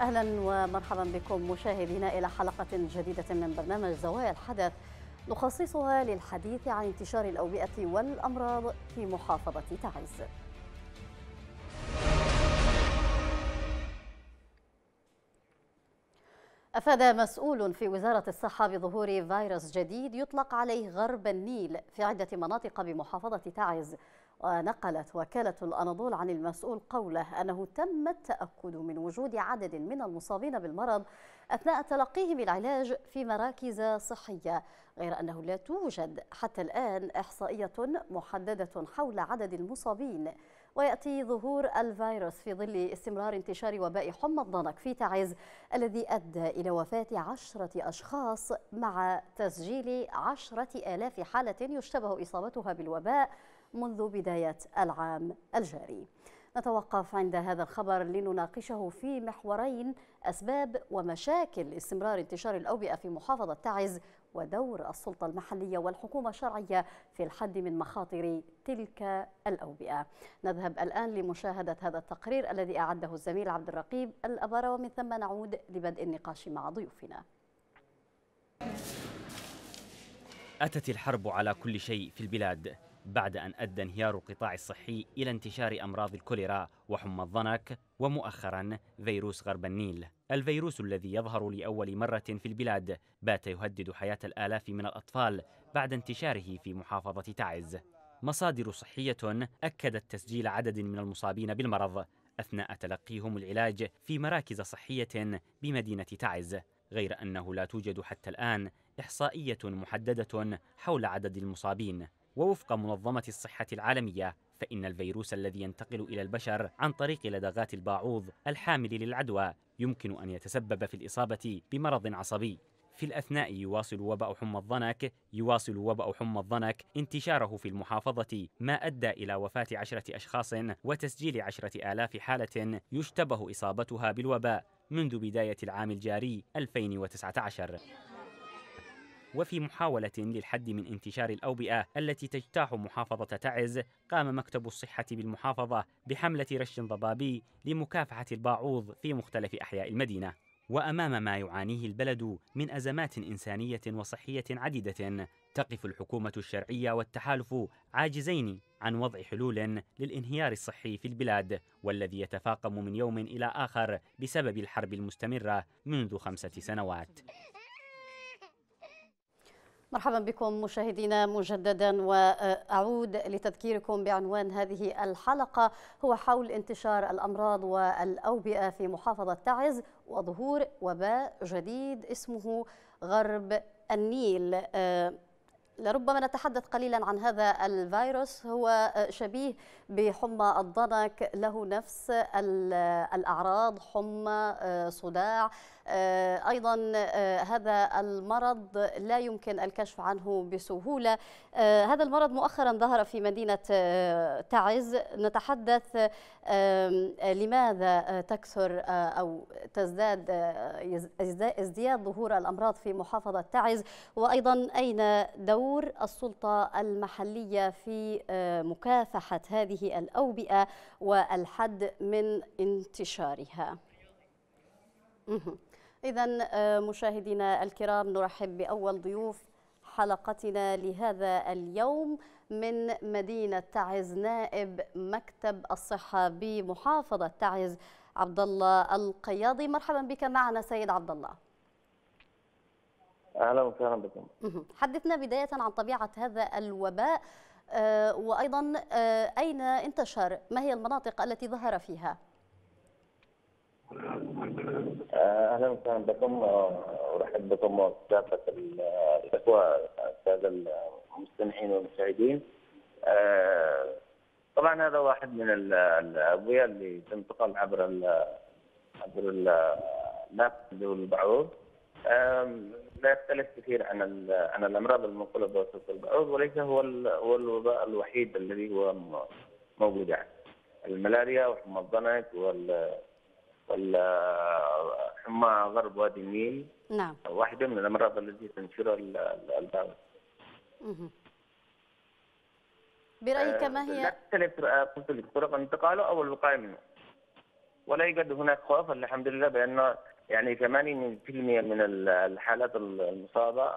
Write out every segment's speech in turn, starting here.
أهلا ومرحبا بكم مشاهدينا إلى حلقة جديدة من برنامج زوايا الحدث نخصصها للحديث عن انتشار الأوبئة والأمراض في محافظة تعز. أفاد مسؤول في وزارة الصحة بظهور فيروس جديد يطلق عليه غرب النيل في عدة مناطق بمحافظة تعز ونقلت وكالة الأناضول عن المسؤول قوله أنه تم التأكد من وجود عدد من المصابين بالمرض أثناء تلقيهم العلاج في مراكز صحية غير أنه لا توجد حتى الآن إحصائية محددة حول عدد المصابين. ويأتي ظهور الفيروس في ظل استمرار انتشار وباء حمى الضنك في تعز الذي أدى إلى وفاة عشرة أشخاص مع تسجيل عشرة آلاف حالة يشتبه إصابتها بالوباء منذ بداية العام الجاري. نتوقف عند هذا الخبر لنناقشه في محورين أسباب ومشاكل استمرار انتشار الأوبئة في محافظة تعز ودور السلطة المحلية والحكومة الشرعية في الحد من مخاطر تلك الأوبئة. نذهب الآن لمشاهدة هذا التقرير الذي أعده الزميل عبد الرقيب الأبارة ومن ثم نعود لبدء النقاش مع ضيوفنا. أتت الحرب على كل شيء في البلاد. بعد أن أدى انهيار القطاع الصحي إلى انتشار أمراض الكوليرا وحمى الضنك ومؤخرا فيروس غرب النيل. الفيروس الذي يظهر لأول مرة في البلاد بات يهدد حياة الآلاف من الأطفال بعد انتشاره في محافظة تعز. مصادر صحية أكدت تسجيل عدد من المصابين بالمرض أثناء تلقيهم العلاج في مراكز صحية بمدينة تعز غير أنه لا توجد حتى الآن إحصائية محددة حول عدد المصابين. ووفق منظمة الصحة العالمية فإن الفيروس الذي ينتقل إلى البشر عن طريق لدغات الباعوض الحامل للعدوى يمكن أن يتسبب في الإصابة بمرض عصبي. في الأثناء يواصل وباء حمى الضنك يواصل وباء حمى الضنك انتشاره في المحافظة ما أدى إلى وفاة عشرة أشخاص وتسجيل عشرة آلاف حالة يشتبه إصابتها بالوباء منذ بداية العام الجاري 2019 وفي محاولة للحد من انتشار الأوبئة التي تجتاح محافظة تعز قام مكتب الصحة بالمحافظة بحملة رش ضبابي لمكافحة الباعوض في مختلف أحياء المدينة. وأمام ما يعانيه البلد من أزمات إنسانية وصحية عديدة تقف الحكومة الشرعية والتحالف عاجزين عن وضع حلول للانهيار الصحي في البلاد والذي يتفاقم من يوم إلى آخر بسبب الحرب المستمرة منذ خمسة سنوات. مرحبا بكم مشاهدينا مجددا وأعود لتذكيركم بعنوان هذه الحلقة هو حول انتشار الأمراض والأوبئة في محافظة تعز وظهور وباء جديد اسمه غرب النيل. لربما نتحدث قليلا عن هذا الفيروس هو شبيه بحمى الضنك له نفس الأعراض حمى صداع. أيضا هذا المرض لا يمكن الكشف عنه بسهولة. هذا المرض مؤخرا ظهر في مدينة تعز. نتحدث لماذا تكثر أو تزداد ازدياد ظهور الأمراض في محافظة تعز؟ وأيضا أين دور السلطة المحلية في مكافحة هذه الأوبئة والحد من انتشارها؟ إذا مشاهدينا الكرام نرحب بأول ضيوف حلقتنا لهذا اليوم من مدينة تعز نائب مكتب الصحة بمحافظة تعز عبد الله القياضي. مرحبا بك معنا سيد عبد الله أهلا وسهلا بكم. حدثنا بداية عن طبيعة هذا الوباء وأيضا أين انتشر؟ ما هي المناطق التي ظهر فيها؟ أهلا وسهلا بكم ارحب بكم وكافه الأخوة الساده المستمعين والمشاهدين. طبعا هذا واحد من الادويه اللي تنتقل عبر ال عبر النفس والبعوض. لا يختلف كثير عن عن الأمراض المنقولة بواسطة البعوض وليس هو هو الوباء الوحيد الذي هو موجود يعني. الملاريا وحمى الضنك وال والحمى غرب وادي النيل. نعم. واحدة من الأمراض التي تنشرها الفيروس برأيك ما لا هي تختلف قلت لك طرق انتقاله أو الوقاية منه. ولا يوجد هناك خوف الحمد لله بأن يعني 80% من الحالات المصابة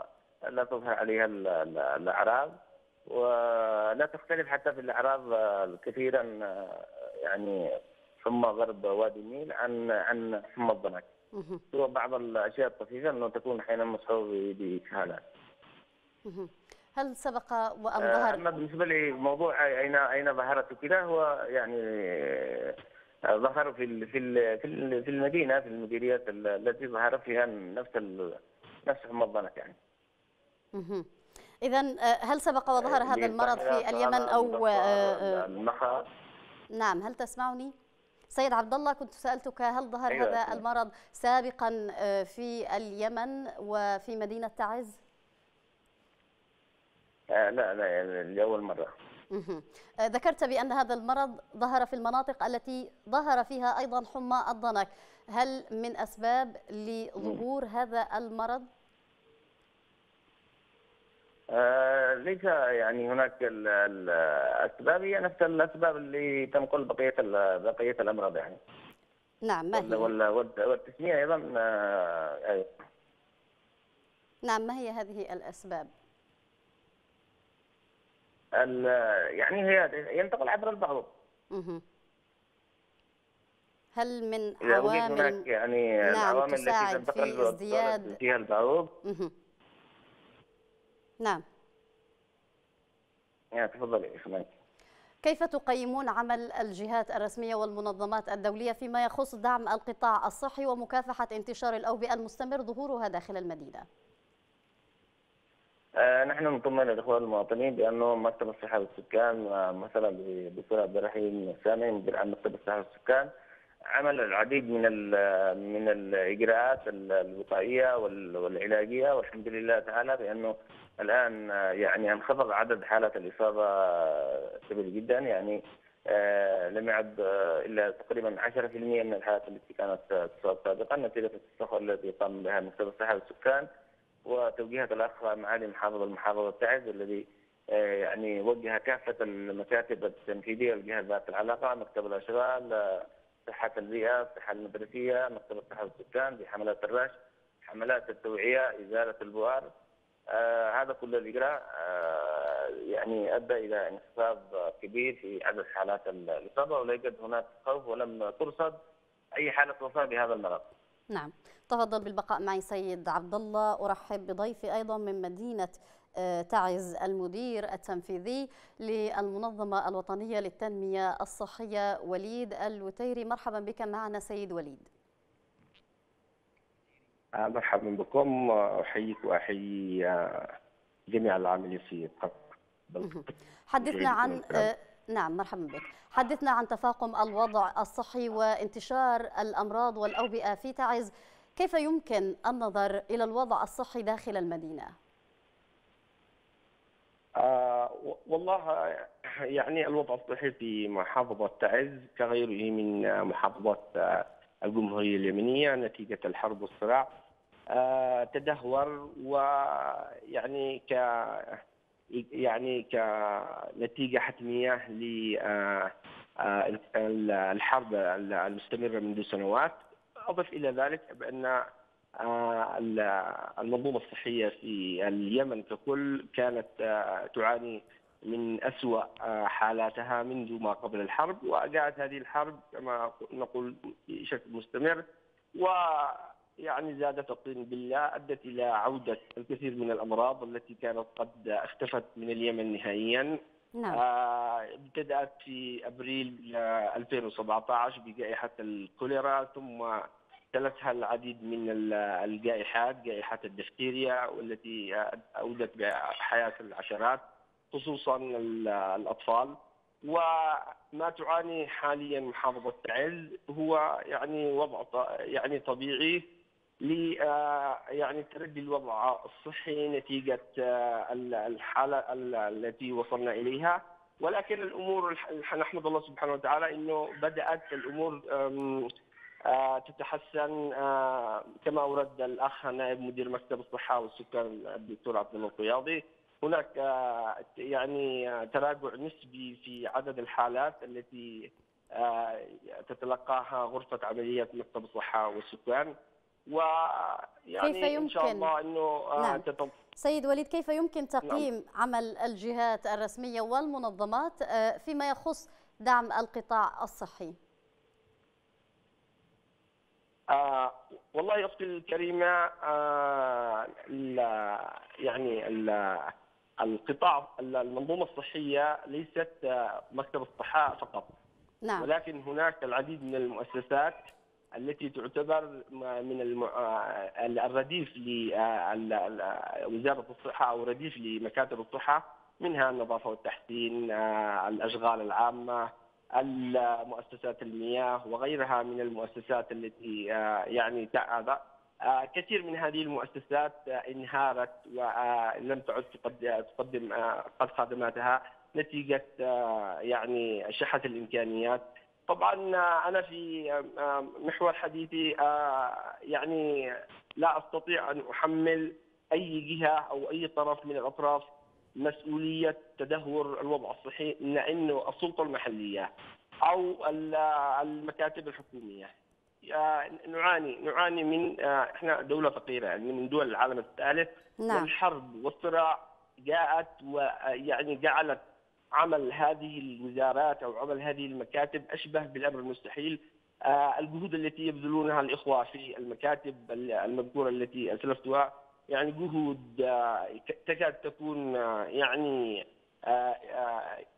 لا تظهر عليها الأعراض. ولا تختلف حتى في الأعراض كثيرا يعني حمى غرب وادي النيل عن عن حمى الضنك سوى بعض الأشياء الطفيفة أنه تكون أحيانا مصحوبة بإسهالات هل سبق وأن آه، ظهر؟ أما بالنسبة لموضوع أين أين ظهرت كذا هو يعني آه، ظهر في في في المدينة في المديريات التي ظهر فيها نفس نفس حمى الضنك يعني. إذا آه، هل سبق وظهر هذا المرض في اليمن المخا نعم هل تسمعني؟ سيد عبد الله كنت سألتك هل ظهر أيوة هذا المرض سابقا في اليمن وفي مدينة تعز؟ آه لا لا يعني لأول مرة. آه ذكرت بأن هذا المرض ظهر في المناطق التي ظهر فيها أيضا حمى الضنك. هل من أسباب لظهور هذا المرض؟ آه ليس يعني هناك الأسباب هي نفس الأسباب اللي تنقل بقية بقية الأمراض يعني نعم ما هي؟ والتسمية أيضا آه أيوة. نعم ما هي هذه الأسباب؟ يعني هي ينتقل عبر البعوض هل من عوامل هناك يعني نعم العوامل التي تنتقل في ازدياد فيها البعوض نعم تفضلي اسمعي كيف تقيمون عمل الجهات الرسمية والمنظمات الدولية فيما يخص دعم القطاع الصحي ومكافحة انتشار الأوبئة المستمر ظهورها داخل المدينة؟ آه، نحن نطمن الإخوان المواطنين بأنه مكتب الصحة والسكان آه، مثلا بالدكتور عبد الرحيم السامي مدير عام مكتب الصحة والسكان عمل العديد من من الإجراءات الوقائيه والعلاجية والحمد لله تعالى بأنه الآن آه، يعني انخفض عدد حالات الإصابة كبير جدا. يعني لم يعد إلا تقريبا 10% من الحالات التي كانت تصاب سابقا نتيجة التسخر الذي قام بها مكتب الصحه والسكان وتوجيهات الأخ معالي محافظ المحافظة تعز الذي آه، يعني وجه كافة المكاتب التنفيذية والجهات ذات العلاقة مكتب الأشغال آه، صحة البيئه الصحه المدرسية مكتب الصحه والسكان بحملات الرش حملات التوعية إزالة البؤر آه هذا كل الاجراء آه يعني أدى إلى انخفاض كبير في عدد حالات الإصابة ولا يوجد هناك خوف ولم ترصد أي حالة وفاة بهذا المرض. نعم تفضل بالبقاء معي سيد عبد الله أرحب بضيفي أيضا من مدينة آه، تعز المدير التنفيذي للمنظمة الوطنية للتنمية الصحية وليد الوتيري. مرحبا بك معنا سيد وليد. آه، مرحبا بكم. أحييك وأحيي آه، جميع العاملين في حدثنا عن نعم مرحبا بك. حدثنا عن تفاقم الوضع الصحي وانتشار الأمراض والأوبئة في تعز. كيف يمكن النظر إلى الوضع الصحي داخل المدينة؟ آه والله يعني الوضع الصحي في محافظة تعز كغيره من محافظات الجمهورية اليمنية نتيجة الحرب والصراع آه تدهور ويعني ك يعني كنتيجة حتمية للحرب آه، آه، المستمرة منذ سنوات. أضف إلى ذلك بأن آه، المنظومة الصحية في اليمن ككل كانت آه، تعاني من أسوأ آه، حالاتها منذ ما قبل الحرب وجاءت هذه الحرب كما نقول بشكل مستمر ويعني زادت الطين بالله أدت إلى عودة الكثير من الأمراض التي كانت قد اختفت من اليمن نهائيا نعم. ابتدأت في أبريل 2017 بجائحة الكوليرا ثم تلتها العديد من الجائحات جائحة الدفتيريا والتي أودت بحياة العشرات خصوصا الأطفال. وما تعاني حاليا محافظة تعز هو يعني وضع يعني طبيعي ل يعني تردي الوضع الصحي نتيجة الحالة التي وصلنا إليها. ولكن الأمور نحمد الله سبحانه وتعالى أنه بدأت الأمور آه، تتحسن آه، كما أورد الأخ نائب مدير مكتب الصحة والسكان الدكتور عبد الله القياضي هناك آه، يعني تراجع نسبي في عدد الحالات التي تتلقاها غرفة عمليات مكتب الصحة والسكان ويعني كيف يمكن إن شاء الله إنه نعم. سيد وليد كيف يمكن تقييم نعم. عمل الجهات الرسمية والمنظمات فيما يخص دعم القطاع الصحي؟ آه والله أختي الكريمة آه يعني القطاع المنظومة الصحية ليست مكتب الصحة فقط نعم. ولكن هناك العديد من المؤسسات التي تعتبر من آه، الرديف لوزاره الصحة أو رديف لمكاتب الصحة منها النظافة والتحسين آه، الأشغال العامة المؤسسات المياه وغيرها من المؤسسات التي آه، يعني هذا آه، كثير من هذه المؤسسات آه، انهارت ولم تعد تقدم قد خدماتها نتيجة يعني شحة الإمكانيات. طبعا أنا في محور حديثي يعني لا أستطيع أن أحمل أي جهة أو أي طرف من الأطراف مسؤولية تدهور الوضع الصحي لأنه السلطة المحلية أو المكاتب الحكومية. نعاني نعاني من آه، إحنا دولة فقيرة يعني من دول العالم الثالث. نعم. والحرب والصراع جاءت ويعني جعلت عمل هذه الوزارات أو عمل هذه المكاتب أشبه بالأمر المستحيل. آه، الجهود التي يبذلونها الإخوة في المكاتب المذكورة التي اسلفتها يعني جهود آه، تكاد تكون آه، يعني آه،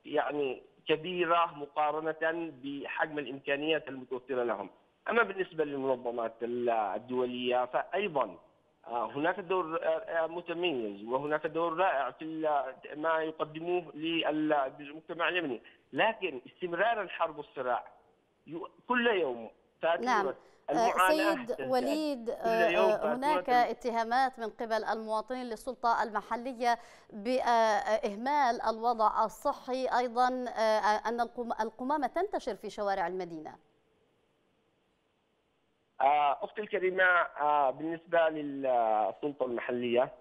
يعني كبيرة مقارنة بحجم الإمكانيات المتوفرة لهم. أما بالنسبة للمنظمات الدولية فايضا هناك دور متميز وهناك دور رائع في ما يقدموه للمجتمع اليمني، لكن استمرار الحرب والصراع كل يوم فاتورة نعم. آه، سيد وليد آه، هناك اتهامات من قبل المواطنين للسلطة المحلية بإهمال الوضع الصحي. أيضا آه، أن القمامة تنتشر في شوارع المدينة. أختي الكريمة بالنسبة للسلطة المحلية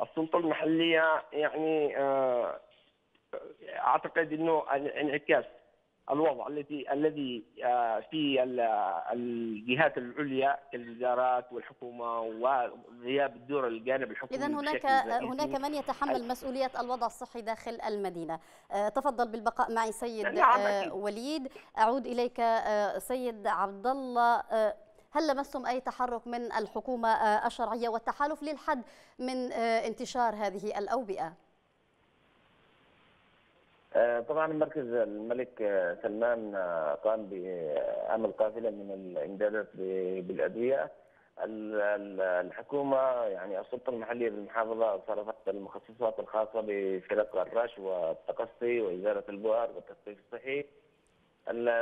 السلطة المحلية يعني أعتقد أنه انعكاس الوضع التي الذي آه، في الجهات العليا كالوزارات والحكومة وغياب الدور الجانب الحكومي اذا هناك هناك من يتحمل مسؤولية الوضع الصحي داخل المدينة. آه، تفضل بالبقاء معي سيد نعم آه، وليد. أعود إليك سيد عبد الله هل لمستم أي تحرك من الحكومة الشرعية والتحالف للحد من انتشار هذه الأوبئة؟ آه، طبعا مركز الملك آه، سلمان آه، قام بعمل قافلة من الامدادات بالأدوية الحكومة يعني السلطة المحلية بالمحافظة صرفت المخصصات الخاصة بفرق الرش والتقصي وإزالة البؤر والتصفيف الصحي.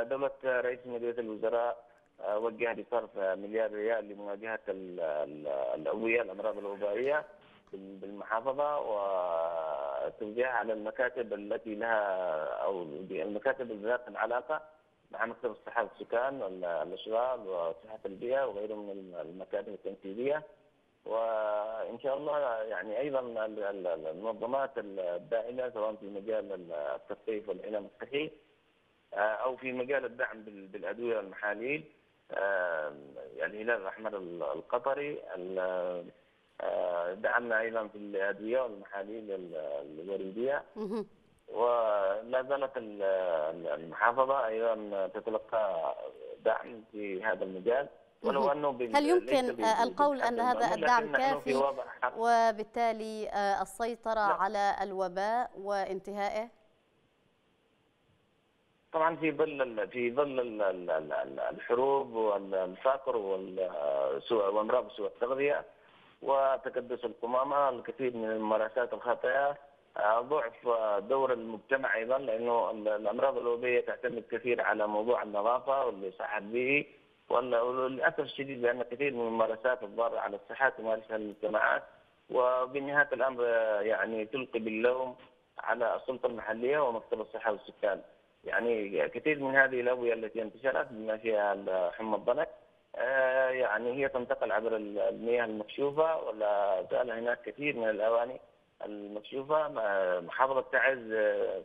دولة رئيس مجلس الوزراء وجه بصرف مليار ريال لمواجهة الاوبئه الأمراض الوبائية بالمحافظة وتوزيعها على المكاتب التي لها أو المكاتب ذات العلاقة مع مكتب الصحة والسكان والأشغال وصحة البيئة وغيره من المكاتب التنفيذية. وإن شاء الله يعني أيضا المنظمات الداعمة سواء في مجال التصفيف والعنايه الصحي أو في مجال الدعم بالأدوية والمحاليل الهلال الاحمر القطري آه، دعمنا أيضا في الأدوية والمحاليل الوريديه ولا زالت المحافظة أيضا تتلقى دعم في هذا المجال. ولو أنه هل يمكن القول أن هذا الدعم كافي وبالتالي آه، السيطرة لا. على الوباء وانتهائه؟ طبعا في ظل في ظل الحروب والفقر وامراض سوء التغذية وتكدس القمامة الكثير من الممارسات الخاطئه آه، ضعف دور المجتمع أيضا لأنه الأمراض الوبائيه تعتمد كثير على موضوع النظافة والصحه البيئي وللأسف الشديد بان كثير من الممارسات الضارة على الصحة تمارسها المجتمعات وبنهايه الأمر يعني تلقي باللوم على السلطة المحلية ومكتب الصحة والسكان. يعني كثير من هذه الأوبئة التي انتشرت بما فيها حمى الضنك. يعني هي تنتقل عبر المياه المكشوفة ولا زال هناك كثير من الأواني المكشوفة محافظة تعز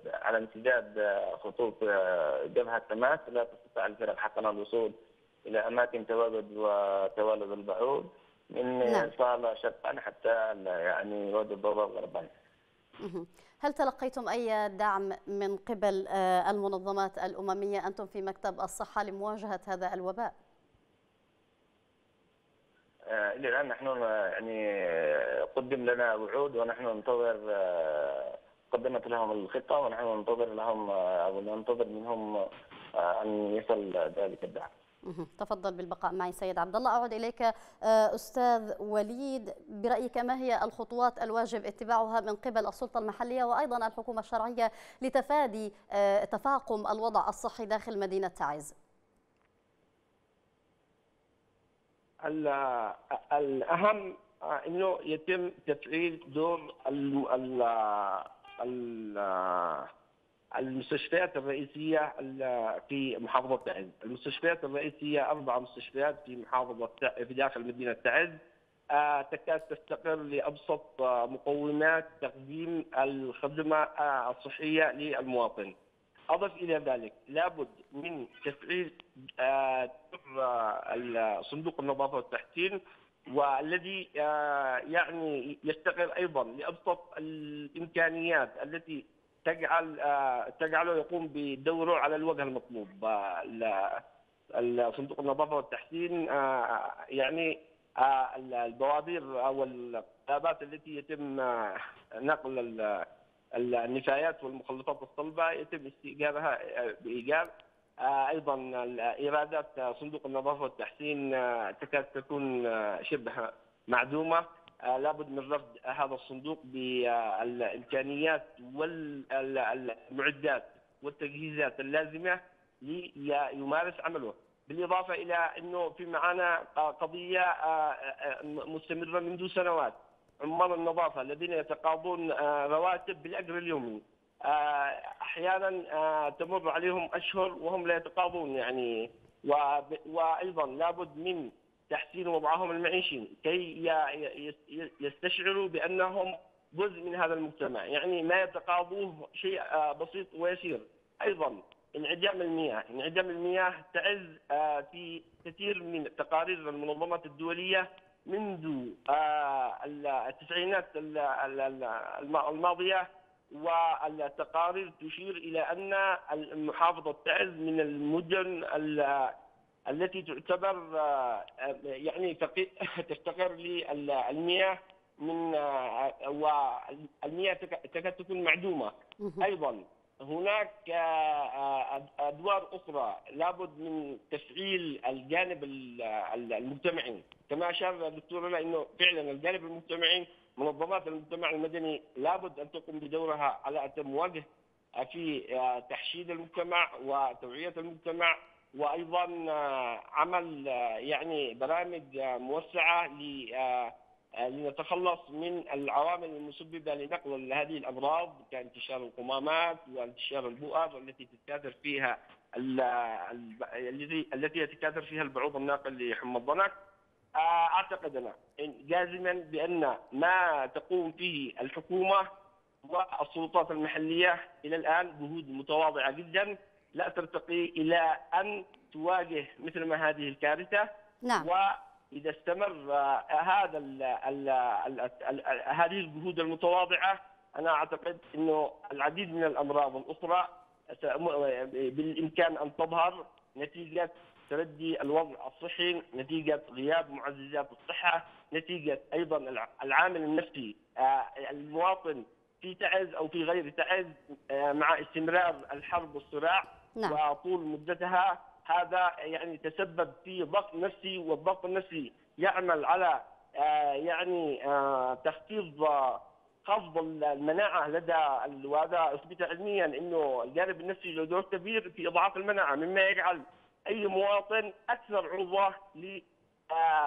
على امتداد خطوط جبهة تماس لا تستطيع الفرق حقنا الوصول إلى أماكن تواجد وتوالد البعوض من نعم. صاله شرقا حتى يعني وادي الضباب غربا. هل تلقيتم أي دعم من قبل المنظمات الأممية أنتم في مكتب الصحة لمواجهة هذا الوباء؟ إلى الآن نحن يعني قدم لنا وعود ونحن ننتظر قدمت لهم الخطة ونحن ننتظر لهم أو ننتظر منهم أن يصل ذلك الدعم. تفضل بالبقاء معي سيد عبد الله أعود إليك أستاذ وليد برأيك ما هي الخطوات الواجب اتباعها من قبل السلطة المحلية وأيضا الحكومة الشرعية لتفادي تفاقم الوضع الصحي داخل مدينة تعز؟ الأهم إنه يتم تفعيل دور المستشفيات الرئيسية في محافظة تعز، المستشفيات الرئيسية أربع مستشفيات في محافظة في داخل مدينة تعز تكاد تستقر لأبسط مقومات تقديم الخدمة الصحية للمواطن. أضف إلى ذلك لابد من تفعيل صندوق النظافة والتحسين والذي يعني يستقر أيضا لأبسط الإمكانيات التي تجعل تجعله يقوم بدوره على الوجه المطلوب. صندوق النظافة والتحسين يعني البوادير أو القلابات التي يتم نقل النفايات والمخلفات الصلبة يتم استئجارها بايجار أيضا ايرادات صندوق النظافة والتحسين تكاد تكون شبه معدومة. لابد من رفض هذا الصندوق بالإمكانيات والمعدات والتجهيزات اللازمة ليمارس عمله. بالإضافة إلى أنه في معنا قضية مستمرة منذ سنوات. عمال النظافة الذين يتقاضون رواتب بالأجر اليومي. أحيانا تمر عليهم أشهر وهم لا يتقاضون يعني. وأيضا لابد من تحسين وضعهم المعيشي كي يستشعروا بأنهم جزء من هذا المجتمع، يعني ما يتقاضوه شيء بسيط ويسير. أيضا انعدام المياه، انعدام المياه تعز في كثير من تقارير المنظمات الدولية منذ التسعينات الماضية والتقارير تشير إلى أن محافظه تعز من المدن التي تعتبر يعني تفتقر للمياه من والمياه تكاد تكون معدومة. أيضا هناك أدوار أخرى لابد من تفعيل الجانب المجتمعي. كما أشار الدكتور لنا إنه فعلا الجانب المجتمعي منظمات المجتمع المدني لابد أن تقوم بدورها على اتم وجه في تحشيد المجتمع وتوعية المجتمع وأيضا عمل يعني برامج موسعة لنتخلص من العوامل المسببة لنقل هذه الأمراض كانتشار القمامات وانتشار البؤر التي تتكاثر فيها التي التي يتكاثر فيها البعوض الناقل لحمى الضنك. أعتقد أنا جازما بأن ما تقوم فيه الحكومة والسلطات المحلية إلى الآن جهود متواضعة جدا. لا ترتقي إلى أن تواجه مثل ما هذه الكارثة. نعم. واذا استمر هذا ال ال ال هذه الجهود المتواضعة أنا أعتقد إنه العديد من الأمراض الأخرى بالإمكان أن تظهر نتيجة تردي الوضع الصحي نتيجة غياب معززات الصحة نتيجة أيضا العامل النفسي المواطن في تعز أو في غير تعز مع استمرار الحرب والصراع نعم. وطول مدتها هذا يعني تسبب في ضغط نفسي والضغط النفسي يعمل على يعني تخفيض خفض المناعة لدى وهذا أثبت علميا إنه الجانب النفسي له دور كبير في إضعاف المناعة مما يجعل أي مواطن أكثر عرضة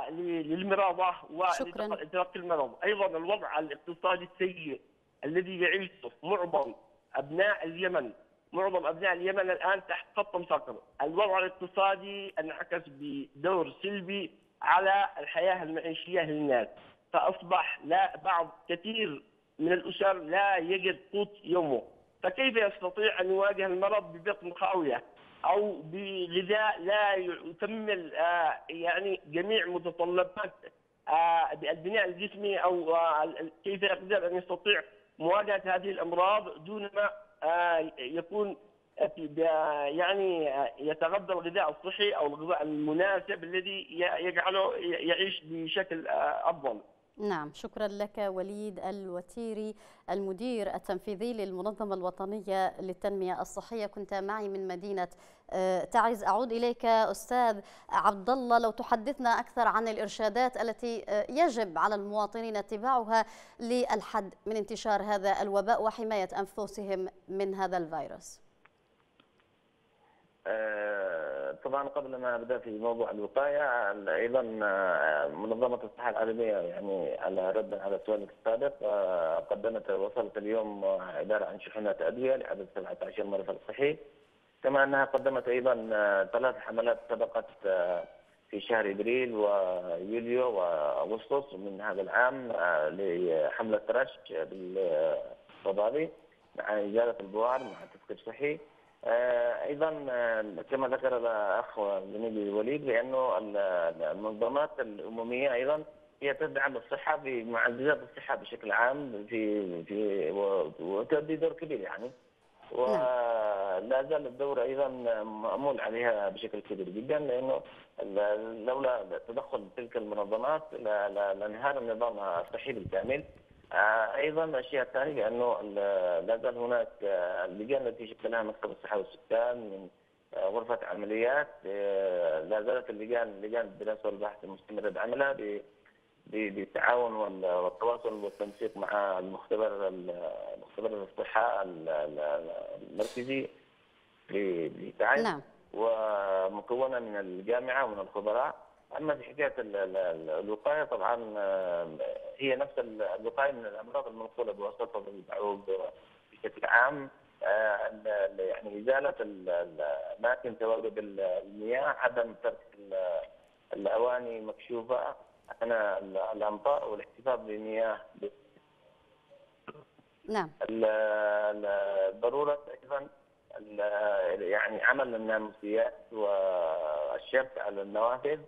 للمرضى ولتلقي المرض، أيضا الوضع الاقتصادي السيء الذي يعيشه معظم أبناء اليمن معظم أبناء اليمن الآن تحت خط الفقر، الوضع الاقتصادي انعكس بدور سلبي على الحياة المعيشية للناس، فأصبح لا بعض كثير من الأسر لا يجد قوت يومه. فكيف يستطيع أن يواجه المرض ببطن خاوية أو بغذاء لا يكمل آه، يعني جميع متطلبات آه، البناء الجسمي أو آه، كيف يقدر أن يستطيع مواجهة هذه الأمراض دون ما يكون يعني يتغذى الغذاء الصحي أو الغذاء المناسب الذي يجعله يعيش بشكل أفضل. نعم. شكرا لك وليد الوتيري المدير التنفيذي للمنظمة الوطنية للتنمية الصحية. كنت معي من مدينة آه، تعز. أعود إليك أستاذ عبد الله لو تحدثنا أكثر عن الإرشادات التي آه، يجب على المواطنين اتباعها للحد من انتشار هذا الوباء وحماية أنفسهم من هذا الفيروس. طبعا قبل ما أبدأ في موضوع الوقاية أيضا آه، منظمة الصحة العالمية يعني على ردا على سؤالك السابق آه، قدمت وصلت اليوم عباره عن شحنات أدوية لعدد 17 مرفق صحي. كما أنها قدمت أيضا ثلاث حملات سبقت في شهر إبريل ويوليو وأغسطس من هذا العام لحملة رش بالفضائي مع إزالة البوار مع تثقيف صحي. آه، أيضا آه، كما ذكر الأخ زميلي وليد بأنه المنظمات الأممية أيضا هي تدعم الصحة بمعززات الصحة بشكل عام في في وتؤدي دور كبير يعني. ولا زال الدور أيضا مأمول عليها بشكل كبير جدا لأنه لولا تدخل تلك المنظمات لانهار النظام الصحي بالكامل. آه، أيضا الشيء الثاني بانه لا زال هناك آه، اللجان التي شكلها مكتب الصحه والسكان من آه، غرفة عمليات لا زالت اللجان لجان الدراسه والبحث المستمره بعملها بالتعاون والتواصل والتنسيق مع المختبر مختبر الصحه المركزي لتعز نعم. ومكونة من الجامعة ومن الخبراء أما في حكاية الوقاية طبعا آه، هي نفس الوقاية من الأمراض المنقولة بواسطة البعوض بشكل عام. آه، يعني ازاله اماكن تواجد المياه عدم ترك الأواني مكشوفة. اثناء الامطار والاحتفاظ بمياه. نعم. ضرورة أيضا يعني عمل الناموسيات والشبك على النوافذ.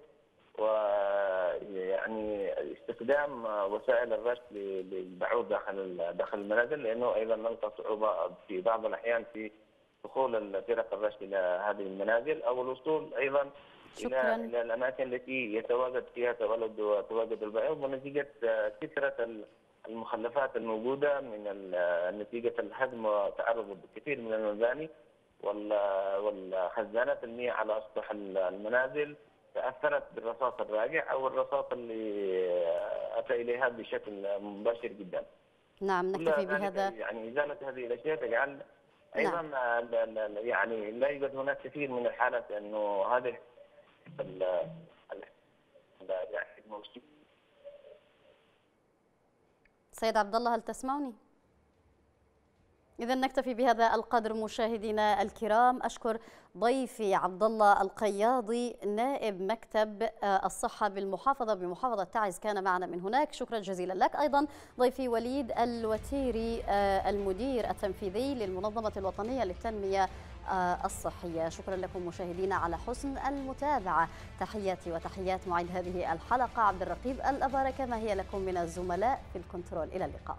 ويعني استخدام وسائل الرش للبعوض داخل داخل المنازل لأنه أيضا نلقى صعوبه في بعض الأحيان في دخول فرق الرش إلى هذه المنازل أو الوصول أيضا شكرا. إلى إلى الأماكن التي يتواجد فيها تولد وتواجد البعوض ونتيجة كثرة المخلفات الموجودة من نتيجة الهدم وتعرض كثير من المباني والخزانات المياه على أسطح المنازل تأثرت بالرصاص الراجع أو الرصاص اللي أتى إليها بشكل مباشر جدا. نعم نكتفي بهذا يعني إزالة هذه الأشياء تجعل أيضا نعم. يعني لا يوجد هناك كثير من الحالات أنه هذه يعني سيد عبد الله هل تسمعني؟ إذا نكتفي بهذا القدر مشاهدينا الكرام أشكر ضيفي عبد الله القياضي نائب مكتب آه، الصحة بالمحافظة بمحافظة تعز كان معنا من هناك. شكرا جزيلا لك. أيضا ضيفي وليد الوتيري آه، المدير التنفيذي للمنظمة الوطنية للتنمية آه، الصحية. شكرا لكم مشاهدينا على حسن المتابعة. تحياتي وتحيات معيد هذه الحلقة. عبد الرقيب الأبارة كما هي لكم من الزملاء في الكنترول؟ إلى اللقاء.